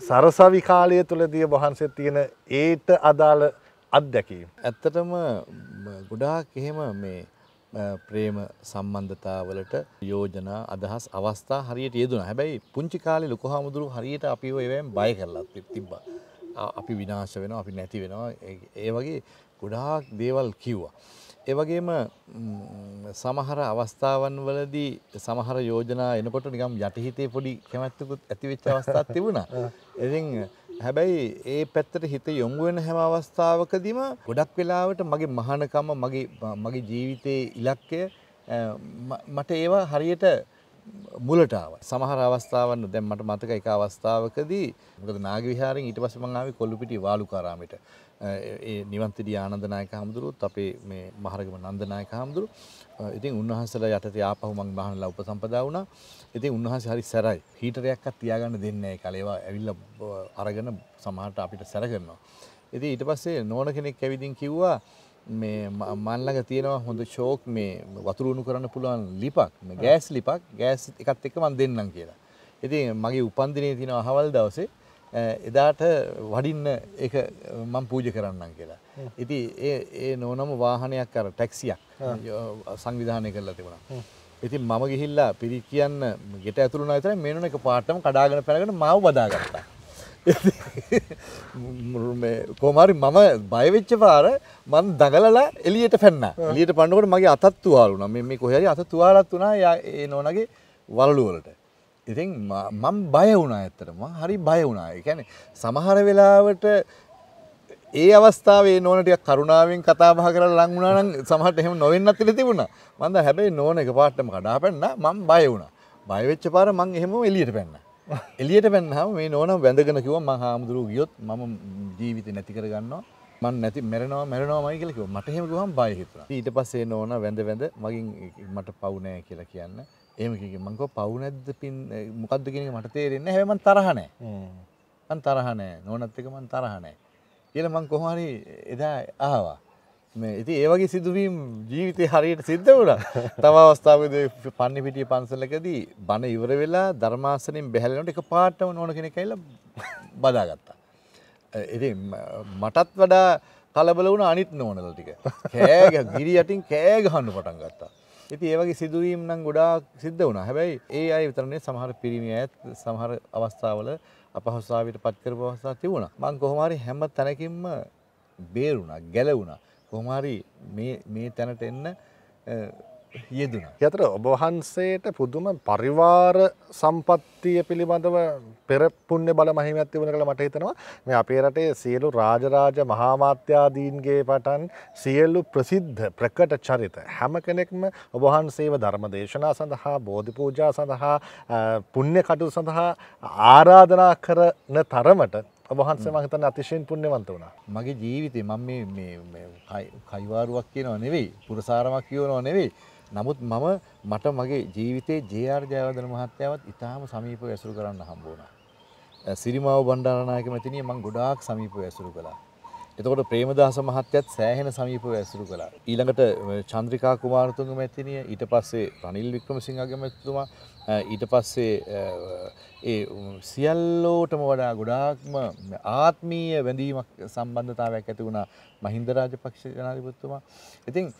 S2: සරසවි කාලය තුළදිය වහන්සේ තියෙන ඒට අදාළ අත්දැකීම.
S1: ඇත්තටම ගොඩාක් එහෙම මේ ප්‍රේම සම්බන්ධතාවලට යෝජනා අදහස් අවස්ථා හරියට යෙදුණා. හැබැයි පුංචි කාලේ ලොකු හාමුදුරුවෝ හරියට අපිව ඒවෙන් බය කරලා තිබ්බා. අපි විනාශ වෙනවා, අපි නැති වෙනවා. ඒ වගේ ගොඩාක් දේවල් කිව්වා. ඒ වගේම සමහර අවස්ථාවන් වලදී සමහර යෝජනා එනකොට නිකම් යටිහිතේ පොඩි කැමැත්තකුත් ඇති වෙච්ච අවස්ථාවක් තිබුණා. ඉතින් හැබැයි ඒ පැත්තට හිත යොමු වෙන හැම අවස්ථාවකදීම ගොඩක් වෙලාවට මගේ මහානකම මගේ මගේ ජීවිතයේ ඉලක්කය මට ඒවා හරියට මුලටාව සමහර අවස්ථාවන් දැන් මට මතක එක අවස්ථාවකදී මොකද නාග විහාරයෙන් ඊට පස්සේ මම ආවේ කොල්ලුපිටිය වාලුකාරාමයට ඒ නිවන්තිඩිය ආනන්දනායක හාමුදුරුවොත් අපේ මේ මහරගම නන්දනායක හාමුදුරු ඉතින් උන්වහන්සේලා යටතේ ආපහු මං මහනලා උපසම්පදා වුණා. ඉතින් උන්වහන්සේ හරි සැරයි. හීටරයක්වත් තියාගන්න දෙන්නේ නැහැ කාලේ ඒවා ඇවිල්ලා අරගෙන සමහරට අපිට සැර කරනවා. ඉතින් ඊට පස්සේ නෝන කෙනෙක් ඇවිදින් කිව්වා මේ මන්ලඟ තියෙනවා හොඳ ෂෝක් මේ වතුරුණු කරන්න පුළුවන් ලිපක්. මේ ගෑස් ලිපක්. ගෑස් එකත් එක්ක මම දෙන්නම් කියලා. ඉතින් මගේ උපන්දිනේ තියෙන අහවල් දවසේ එදාට වඩින්න එක මම පූජ කරන්නම් කියලා. ඉතින් ඒ නෝනම වාහනයක් අර ටැක්සියක් සංවිධානය කරලා තිබුණා. ඉතින් මම ගිහිල්ලා පිරි කියන්න ගෙට ඇතුළු වුණා විතරයි මේනොන එක පාටම කඩාගෙන පැනගෙන මාව බදාගත්තා. කොමරි මම බයවෙච්ච පාර මන් දඟලලා එලියට පැන්න. ලියට පන්නකට මගේ අතත් තුවාලුන මේ කොහරි අත තුවාලත් වනා ඒ නොනගේ වලළුවලට ඉතින් මම් බය වුණා ඇත්තටම. හරි බය වුණා. එකැන සමහර වෙලාවට ඒ අවස්ථාවේ නෝනට කරුණාවෙන් කතා බහ කර ලංගුණනම් සමහට එහෙම නොවෙන්නත් තිල තිබුණ. මන්ද හැබැයි නෝන එක පාටම කඩා පැන්න. මං බය වුණා. බයවෙච්ච පාර මං එහෙම එලියට පැන්න. එලියට පැන්නහම මේ නෝන වැඳගෙන කිව්වා මම හාමුදුරුවෝ ගියොත් මම ජීවිතේ නැති කරගන්නවා. මම නැති මැරෙනවා මැරෙනවාමයි කියලා කිව්වා. මට එහෙම කිව්වම බය හිතුණා. ඊට පස්සේ නෝන වැඳ වැඳ මගින් මට පව් නැහැ කියලා කියන්න. එහෙම කිව්වා මං කිව්වා පව් නැද්ද පින් මොකද්ද කියන මට තේරෙන්නේ නැහැ. හැබැයි මං තරහ නැහැ. මං තරහ නැහැ. නෝනත් එක්ක මං තරහ නැහැ. කියලා මං කොහොම හරි එදා ආවා ඉති ඒවගේ සිදුවීම් ජීවිතය හරියට සිද්ධ වුණා. තව අවස්ථාවද පන්නි පිටිය පන්සලකදී බණ ඉවර වෙලා ධර්මාසනින් බැහැලනට එක පාටම නොන කෙනෙ කයිල බදාගත්තා. ඉති මටත් වඩා කලබල වුණ අනිත් නෝනල ටික. කෑග ගිරි යටින් කෑගහන්න පටන් ගත්තා. ඉති ඒවගේ සිදුවීම් නම් ගොඩාක් සිද්ධ වුණ. හැබැයි ඒ අයි විතරන්නේ සමහර පිරිමි ඇත් සමහර අවස්ථාවල අපහසාවිට පත්කර අවස්ථා තිබුණ. මං කොහොමරි හැම තැනකින්ම බේරුණා ගැලවුණා. කොහොමහරි මේ තැනට එන්න යෙදුන.
S2: යතර ඔබවහන්සේට පුදුම පරිවාර සම්පත්තිය පිළිබඳව පෙරපුුණ්‍ය බල මහිමඇත්ති වන කළ මට හිතනවා. මේ අපේ රටේ සියලු රාජරාජ මහාමාත්‍යාදීන්ගේ පටන් සියල්ලු ප්‍රසිද්ධ ප්‍රකට චරිත හැම කෙනෙක්ම ඔබහන්සේව ධර්ම දේශනා සඳහා බෝධි පූජා සඳහා පුුණ්‍ය කටු සඳහා ආරාධනා කරන තරමට ඔබහන්සේ මහිතන අතිශයෙන් පුුණ්‍යවන්ත වුණා.
S1: මගේ ජීවිතය මම කයිවාරුවක් කියනව නෙවෙයි පුරසාරමක් කියවනව නෙවෙයි නමුත් මම මට මගේ ජීවිතේ ජයාර් ජයවදන මහත්‍යාවත් ඉතාම සමීප ඇසුරු කරන්න හම්බෝුණ. සිරිමාව බණ්ඩාරනායක මැතිනිය මං ගොඩාක් සමීප ඇසුරු කලා. එතකොට ප්‍රේමදාස මහත්යත් සෑහෙන සමීපව ඇසුරු කළා. ඊළඟට චන්ද්‍රිකා කුමාරතුංග මැතිනිය ඊට පස්සේ රනිල් වික්‍රමසිංහගේ මැතිතුමා ඊට පස්සේ ඒ සියල්ලෝටම වඩා ගොඩාක්ම ආත්මීය වැඳීමක් සම්බන්ධතාවයක් ඇති වුණා මහින්ද රාජපක්ෂ ජනාධිපතිතුමා. ඉතින්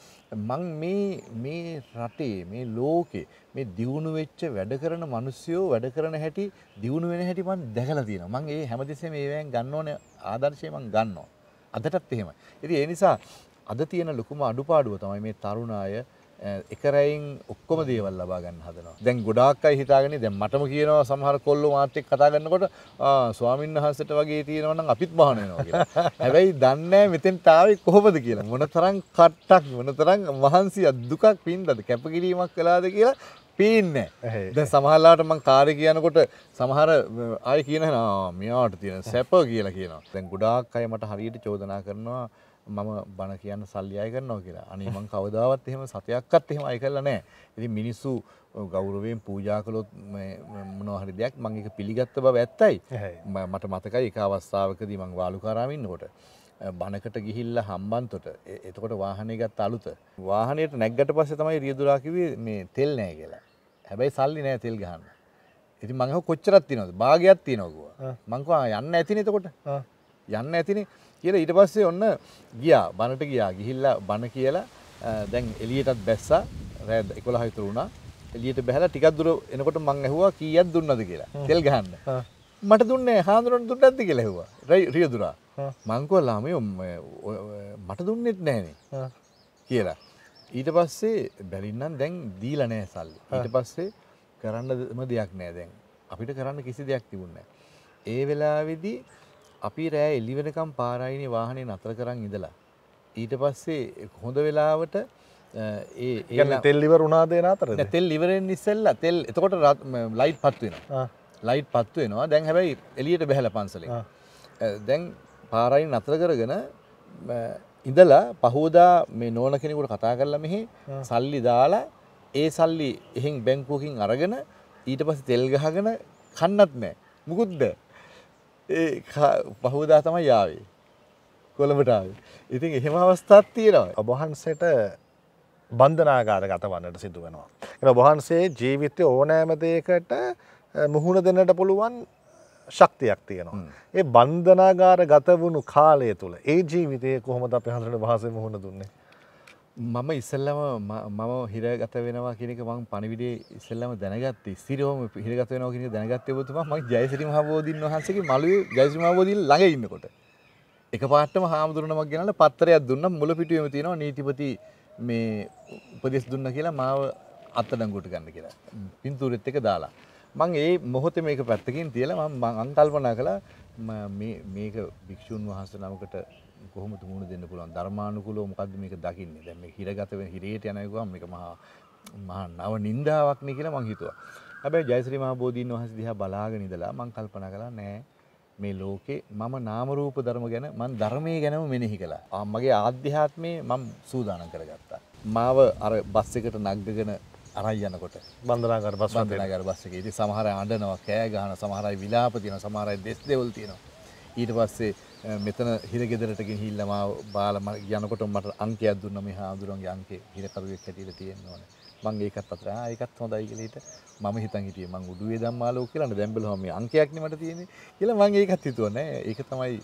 S1: මං මේ මේ රටේ මේ ලෝකේ මේ දියුණු වෙච්ච වැඩ කරන මිනිස්සුયો වැඩ කරන හැටි දියුණු වෙන හැටි මං දැකලා තියෙනවා. මං ඒ හැමදෙස්සෙම ඒවෙන් ගන්න ඕනේ ආදර්ශය මං ගන්නවා. අදටත් එහෙමයි. ඉතින් ඒ නිසා අද තියෙන ලොකුම අඩුපාඩුව තමයි මේ තරුණ අය එකරයින් ඔක්කොම දේවල් ලබා ගන්න හදනවා. දැන් ගොඩාක් අය හිතාගෙන දැන් මටම කියනවා සමහර කොල්ලෝ මාත් එක්ක කතා කරනකොට ආ ස්වාමීන් වහන්සේට වගේ තියෙනවා නම් අපිත් බහන වෙනවා කියලා. හැබැයි දන්නේ නැහැ මෙතෙන්ට ආවේ කොහොමද කියලා. මොනතරම් කට්ටක් මොනතරම් මහන්සියක් දුකක් පින්දද කැපකිරීමක් කළාද කියලා පේන්නේ දැන් සමහරලාට මං කාර්ය කියනකොට සමහර අය කියන මෙයාට තියෙන සැප කියලා කියනවා. දැන් ගොඩාක් අය මට හරියට චෝදනා කරනවා මම බණ කියන්න සල්ලි අය කරනවා කියලා. අනේ මං කවදාවත් එහෙම සතයක්වත් එහෙම අය කරලා නැහැ. ඉතින් මිනිස්සු ගෞරවයෙන් පූජා කළොත් මොනවා හරි දෙයක් මම ඒක පිළිගත්ත බව ඇත්තයි. මට මතකයි එක අවස්ථාවකදී මං වාලුකාරාමේ ඉන්නකොට බණකට ගිහිල්ලා හම්බන්තොට එතකොට වාහනය ගත්ත අලුත. වාහනයට නැග්ගට පස්සේ තමයි රියදුරා කිව්වේ මේ තෙල් නැහැ කියලා. හැබැයි සල්ලි නෑ තෙල් ගහන්න. ඉතින් මං අහුව කොච්චරක් තියෙනවද? භාගයක් තියෙනවා කිව්වා. මං කිව්වා යන්න ඇතිනේ එතකොට. යන්න ඇතිනේ කියලා ඊට පස්සේ ඔන්න ගියා බනට ගියා. ගිහිල්ලා බන කියලා දැන් එළියටත් බැස්සා. රෑ 11 විතර වුණා. එළියට බැහැලා ටිකක් දුර එනකොට මං ඇහුවා කීයක් දුන්නද කියලා. තෙල් ගහන්න. මට දුන්නේ හාඳුනන දුන්නක්ද කියලා ඇහුවා. රියදුරා. මං කිව්වා ළමයෝ මට දුන්නෙත් නෑනේ. කියලා. ඊට පස්සේ බැරින්නම් දැන් දීලා නෑ සල්ලි. ඊට පස්සේ කරන්නම දෙයක් නෑ දැන්. අපිට කරන්න කිසි දෙයක් තිබුණේ නෑ. ඒ වෙලාවේදී අපි රෑ එළි වෙනකම් පාරායිනේ වාහනේ නතර කරන් ඉඳලා. ඊට පස්සේ හොඳ වෙලාවට ඒ
S2: ගැන තෙල්ලිවර උනාදේ අතර
S1: ඒ තෙල් ඉවරෙන් ඉස්සෙල්ල තෙල් එතකොට ලයිට් පත් වෙනවා ලයිට් පත් වෙනවා දැන් හැබැයි එලියට බැහල පන්සලේ. දැන් පාරයි නතර කරගෙන ඉඳලා පහෝදා මේ නෝන කෙනෙකුට කතා කරලා මෙහි සල්ලි දාලා ඒ සල්ලි එහෙන් බැංකුවකින් අරගෙන ඊට පස්සේ තෙල් ගහගෙන කන්නත් නෑ. මුකුත්ද ඒ පහෝදා තමයි යාවේ කොළඹට ආවේ ඉතින් එහෙම අවස්ථාවක් තියෙනවා
S2: ඔබහන්සට බන්ධනාගාර ගත වන්නට සිදු වෙනවා. එ ඔබහන්සේ ජීවිතය ඕනෑම දෙයකට මුහුණ දෙන්නට පුළුවන් ශක්තියක් තියෙනවා. ඒ බන්ධනාගාර ගත වුණු කාලය තුළ ඒ ජීවිතය කොහොමද අප හඳට වහස මුහුණ දුන්නේ.
S1: මම ඉස්සල්ලම මම හිරගත වෙනවා කෙනෙක මං පණිවිඩේ ඉස්සල්ලම දැනගත් ස්තිරෝම හිරගත වෙනවා කෙනෙ දැනගත්තය බතුම ම ජයසිරි මහබෝධීන් වහන්සගේ මලු ජයසි මහබෝධීන් ළඟ ඉන්නකොට. එක පාටම හාමුදුරනමක් ගෙනල පත්තරයක් දුන්න මුල පිටුවම තියෙනවා නීතිපති මේ උපදෙස් දුන්න කියලා මාව අත්තඩංගුට ගන්න කියලා පින්තුරෙත් එක දාලා. මං ඒ මොහොත මේක පැත්තකින් තියලා මම අංකල්පනා කළා මේක භික්ෂූන් වහන්සේ නමකට කොහොමද මුහුණ දෙන්න පුළුවන් ධර්මානුකූලව මොකද්ද මේක දකින්නේ දැන් මේ හිරගත වෙන හිරේට යන එකම මේක මහා මහා නව නින්දාවක් නේ කියලා මං හිතුවා. හැබැයි ජයශ්‍රී මහ බෝධීන් වහන්සේ දිහා බලාගෙන ඉඳලා මං කල්පනා කළා නෑ මේ ලෝකේ මම නාම රූප ධර්ම ගැන මං ධර්මයේ ගැනම මෙනෙහි කළා. මගේ ආධ්‍යාත්මයේ මම සූදානම් කරගත්තා. මාව අර බස් එකට නග්ගගෙන අරයි යනකොට
S2: බන්ධනාගාර බස්
S1: බන්ධනාගාර බස් එකේ ඉතින් සමහර අය අඬනවා කෑ ගහන සමහර අය විලාප තියෙනවා සමහර අය දෙස් දෙවල් තියෙනවා ඊට පස්සේ මෙතන හිරගෙදරට ගිහිල්ලා මාව බාලා යනකොට මට අංකයක් දුන්නා මේ හාමුදුරන්ගේ අංකේ හිරකරුවෙක් හැටියට තියෙන්න ඕනේ. මං ඒකත් අතර ආ ඒකත් හොඳයි කියලා හිට මම හිතන් හිටියේ මං උඩුවේ ධම්මාලෝ කියලා. දැන් බලුවම මේ අංකයක් නේ මට තියෙන්නේ කියලා මං ඒකත් හිතුවා. නෑ ඒක තමයි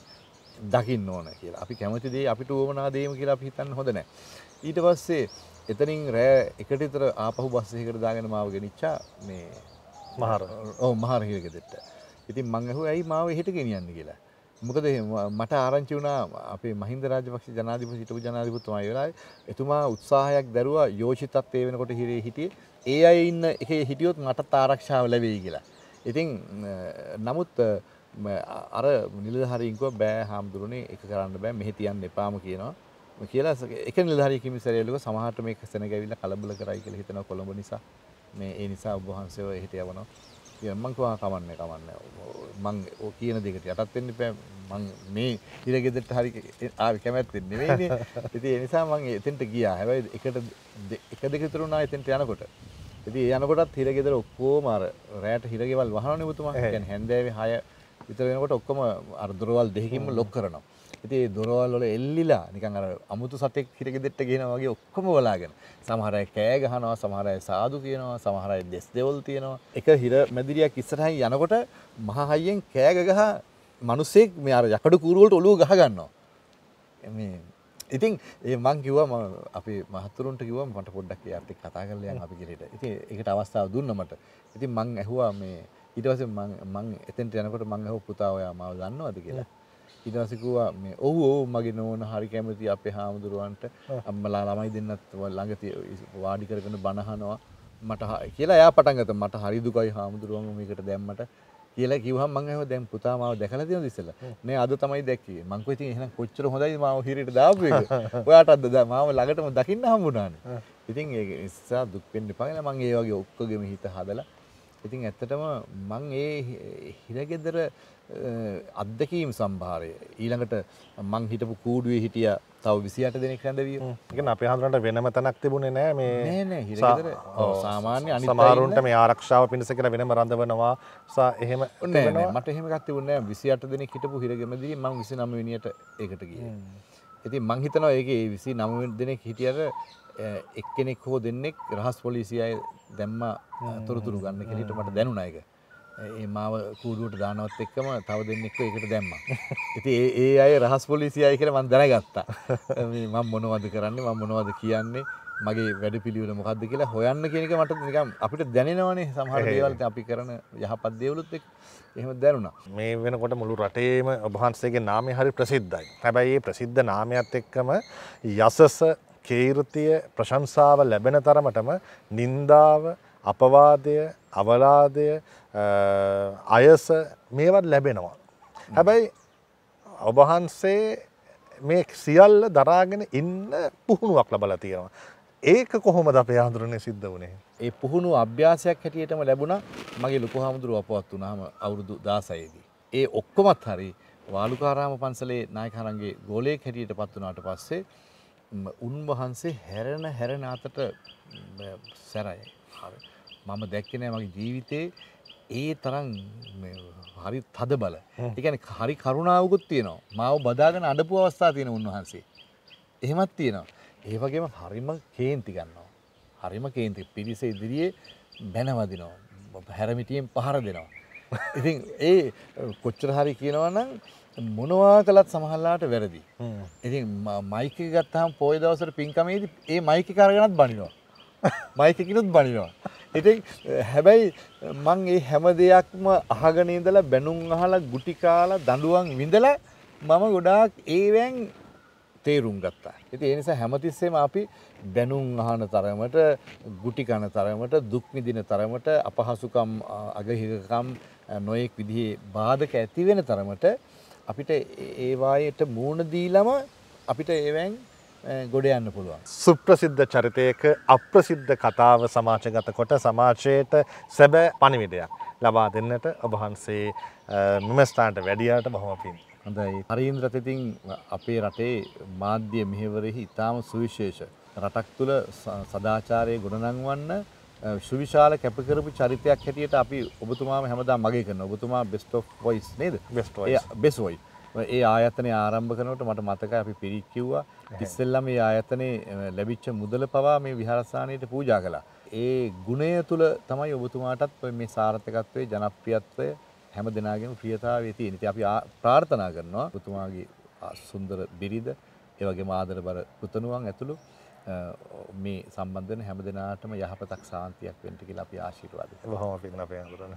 S1: දකින්න ඕන කියලා. අපි කැමති දේ අපිට උවමනා දේම කියලා අපි හිතන්න හොඳ නෑ. ඊට පස්සේ එතනින් රෑ එකට විතර ආපහු බස් එකකට දාගෙන මාව ගෙනිච්චා මේ
S2: මහර.
S1: ඔව් මහර හිරගෙදරට ඉතින් මං ඇහුවා ඇයි මාව එහෙට ගෙනියන්නේ කියලා මොකද මට ආරංචි වුණා අපේ මහින්ද රාජපක්ෂ ජනාධිපති හිටපු ජනාධිපතිතුමා ඒ වෙලාවේ එතුමා උත්සාහයක් දරුවා යෝෂිතත්වයේ වෙනකොට හිරේ හිටියේ ඒ අය ඉන්න එකේ හිටියොත් මටත් ආරක්ෂාව ලැබෙයි කියලා. ඉතින් නමුත් අර නිලධාරීන්කව බෑ හාමුදුරනේ එක කරන්න බෑ මෙහෙ තියන්න එපාම කියනවා. කියලා එක නිලධාරී කිමිසරයලුව සමහරට මේක සෙනගැවිල්ල කලබල කරයි කියලා හිතනවා කොළඹ නිසා. මේ ඒ නිසා ඔබ වහන්සේව එහෙට යවනවා. මං කවා කමන්න කමන්න මං ඕ කියන දෙකට යටත් වෙන්න බෑ. මං මේ හිරගෙදරට හරි ආවි කැමැත්තෙන් නෙවෙයිනේ ඉතින් ඒ නිසා මං එතෙන්ට ගියා. හැබැයි එකට එක දෙක විතර වුණා එතෙන්ට යනකොට. ඉතින් ඒ යනකොටත් හිරගෙදර ඔක්කොම අර රැයට හිරගෙවල් වහනවනේ ඔබතුමා. කියන්නේ හැන්දෑවේ 6 විතර වෙනකොට ඔක්කොම අර දොරවල් දෙකකින්ම ලොක් කරනවා ඉතින් ඒ දොරවල් වල එල්ලිලා නිකන් අර අමුතු සතෙක් හිරගෙදෙට්ට ගිනවා වගේ ඔක්කොම බලාගෙන සමහර අය කෑ ගහනවා සමහර අය සාදු කියනවා සමහර අය දෙස් දෙවල් තියෙනවා එක හිර මැදිරියක් ඉස්සරහින් යනකොට මහ හයියෙන් කෑ ගහ මිනිස්සෙක් මේ අර යකඩ කූරු වලට ඔලුව ගහ ගන්නවා මේ ඉතින් ඒ මං කිව්වා මම අපේ මහතුරුන්ට කිව්වා මට පොඩ්ඩක් එයාත් එක්ක කතා කරලා යන්න අපි ගෙරේට. ඉතින් ඒකට අවස්ථාව දුන්නා මට. ඉතින් මං ඇහුවා මේ ඊට පස්සේ මං මං එතෙන්ට යනකොට මං ඇහුවා පුතා ඔයා මාව දන්නවද කියලා. ඉටසිකුවා මේ ඔහු ඔහු මගේ නෝන හරි කැමති අපේ හාමුදුරුවන්ට අම්මලා ළමයි දෙන්නත් ළඟ වාඩි කරගෙන බණහනවා මට කියලා යා පටන්ගත මට හරි දුකයි හාමුදුරුවම මේකට දැම්මට කියලා කිව්වහම මං අහුවා දැන් පුතා මාව දැකලා තියෙනවද ඉස්සෙල්ලා? නේ අද තමයි දැක්කේ. මං කිව්වා ඉතින් එහෙනම් කොච්චර හොඳයි මාව හිරේට දාපු එක? ඔයාටත් දැන් මාව ළඟටම දකින්න හම්බුණානේ ඉතින් ඒක නිසා දුක් වෙන්න එපා කියලා මං ඒ වගේ ඔක්කොගෙම හිත හදලා ඉතින් ඇත්තටම මං ඒ හිරගෙදර අත්දැකීම් සම්භාරය. ඊළඟට මං හිටපු කූඩුවේ හිටිය තව විසිට දෙනෙක් රැඳවිය
S2: එක අප හඳරට වෙනම තැනක් තිබුණේ නෑ මේ
S1: සාමාන්‍ය අනි
S2: සමාරුන්ට මේ ආරක්ෂාව පිණිස කර වෙනම රඳවනවා. සා එහෙම
S1: මට එහෙමකත් තිබුණ විසිට දෙනෙ හිටපු හිරගෙමදී මං විසි නම විනිට ඒකට ගිය. ඉති මං හිතනවා ඒක විසි නම දෙනෙක් හිටියට එක්කෙනෙක් හෝ දෙන්නෙක් රහස් පොලිසියයි දැම්ම තොරතුරු ගන්න කෙලිට මට දැනුන එක ඒ මාව කූඩුවට දානවත් එක්කම තව දෙන්නෙක්ව එකට දැම්ම. ඉති ඒ අය රහස් පොලිසියයි කියල මන් දැනගත්තා මම මොනවද කරන්න ම මොනවද කියන්නේ මගේ වැඩ පිළිවල මොකක්ද කියලා හොයන්න කෙනෙක මට නිකම් අපිට දැනෙනවනේ සමහර දේවල්ට අපි කරන යහපත් දේවලුත් එක් එහෙම දැනුණා.
S2: මේ වෙනකොට මුළු රටේම ඔබහන්සේගේ නාමය හරි ප්‍රසිද්ධයි. හැබැයි ඒ ප්‍රසිද්ධ නාමයත් එක්කම යසස කීර්තිය ප්‍රශංසාව ලැබෙන තරමටම නින්දාව අපවාදය අවලාදය අයස මේවත් ලැබෙනවා. හැබැයි ඔබහන්සේ මේ සියල්ල දරාගෙන ඉන්න පුහුණුවක් ලබල තියෙනවා. ඒක කොහොමද අපේ ආන්දරණය සිද්ධ වනේ.
S1: ඒ පුහුණු අභ්‍යාසයක් හැටියටම ලැබුණා මගේ ලොකු හාමුදුරුව අපවත් වුණාම අවුරුදු 16ේදී. ඒ ඔක්කොමත් හරි වාලුකාරාම පන්සලේ නායකහරන්ගේ ගෝලයෙක් හැටියට පත් වුණාට පස්සේ ම, උන්වහන්සේ හැරෙන හැරෙන අතට ම, සැරයි. හරි. මම දැක්කේ නෑ මගේ ජීවිතේ ඒ තරම් හරි තද බල. ඒ කියන්නේ හරි කරුණාවකුත් තියෙනවා. මාව බදාගෙන අඬපු අවස්ථා තියෙන උන්වහන්සේ. එහෙමත් තියෙනවා. ඒ වගේම හරිම කේන්ති ගන්නවා. හරිම කේන්ති පිරිස ඉදිරියේ බැනවදිනවා. හැරමිටියෙන් පහර දෙනවා. ඉතින් ඒ කොච්චර හරි කියනවා නම් මොනවා කළත් සමහරලාට වැරදි. ඉතින් මයික් එක ගත්තාම පොය දවසට පින්කමේදී ඒ මයික් එක අරගෙනත් බනිනවා. මයික් එකකිනුත් බනිනවා. ඉතින් හැබැයි මං ඒ හැම දෙයක්ම අහගෙන ඉඳලා බැනුම් අහලා ගුටි කාලා දඬුවම් විඳලා මම ගොඩාක් ඒවෙන් තේරුම් ගත්තා. ඉතින් ඒ නිසා හැමතිස්සෙම අපි බැනුම් අහන තරමට ගුටි කන තරමට දුක් විඳින තරමට අපහසුකම් අ, අගහිරකම් අ, නොයෙක් විදිහේ බාධක ඇති වෙන තරමට අපිට ඒ වායට මූණ දීලම අපිට ඒවෙන් අ, ගොඩ යන්න පුළුවන්.
S2: සුප්‍රසිද්ධ චරිතයක අප්‍රසිද්ධ කතාව සමාජගත කොට සමාජයට සැබෑ පණිවිඩයක් ලබා දෙන්නට ඔබහන්සේ මෙමස්ථාන්ට වැඩියාට බොහොම පින්.
S1: හොඳයි හරීන්ද්‍ර තිතින් අපේ රටේ මාධ්‍ය මෙහෙවරෙහි ඉතාම සුවිශේෂ රටක් ස- සදාචාරය ගොඩනංවන්න සුවිශාල කැපකරපු චරිතයක් හැටියට අපි ඔබතුමාම හැමදා මගේ කරන ඔබතුමා බෙස්ට of වොයිස් නේද
S2: Best voice.
S1: බෙස්වයි ඒ ආයතනය ආරම්භ කරනට මට මතකයි අපි පිරිත් කිව්වා ඉස්සෙල්ලම මේ ආයතනයේ අ, ලැබිච්ච මුදල පවා මේ විහාරස්ථානයට පූජා කළා. ඒ ගුණය තුළ තමයි ඔබතුමාටත් මේ සාර්ථකත්වයේ ජනප්‍රියත්වය හැම දෙනාගේම ප්‍රියතාවය තියෙන. ඉතින් අපි ප්‍රාර්ථනා කරනවා ඔබතුමාගේ සුන්දර බිරිඳ ඒ වගේම ආදරබර පුතණුවන් ඇතුළු මේ සම්බන්ධ වෙන හැම දෙනාටම යහපතක් සාන්තියක් වෙන්න කියලා අපි ආශිර්වාද කරනවා.
S2: බොහොම පින් අපේ අඳුරන.